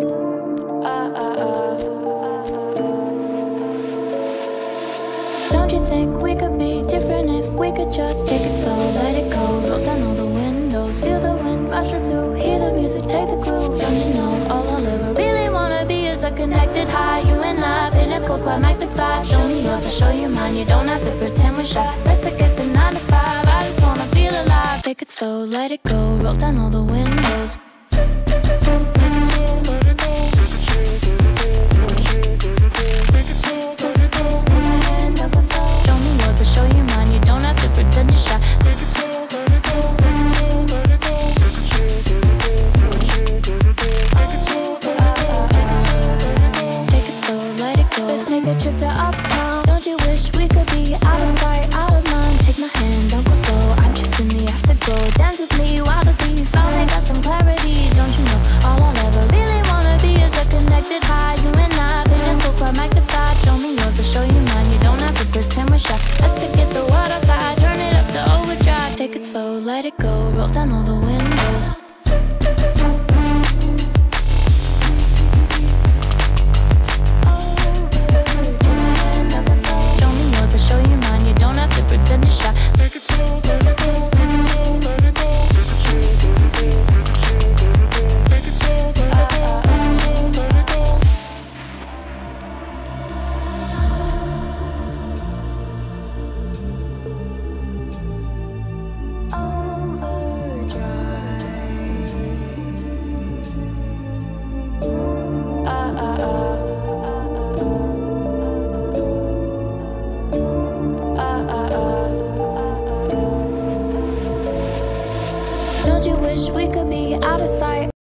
Uh, uh, uh. Don't you think we could be different if we could just take it slow, let it go, roll down all the windows, feel the wind rushing through, hear the music, take the groove. Don't you know all I'll ever really wanna be is a connected high, you and I, pinnacle, climactic fly. Show me yours, I'll show you mine. You don't have to pretend we're shy. Let's forget the nine to five. I just wanna feel alive. Take it slow, let it go, roll down all the windows. Let's take a trip to uptown. Don't you wish we could be out of sight, out of mind? Take my hand, don't go slow. I'm chasing me after glow. Dance with me wildly. Finally got some clarity. Don't you know? All I'll ever really wanna be is a connected high. You and I, vision so far magnified. Show me yours, I'll show you mine. You don't have to pretend we're shy. Let's forget the water outside. Turn it up to overdrive. Take it slow, let it go. Roll down all the windows. Don't you wish we could be out of sight?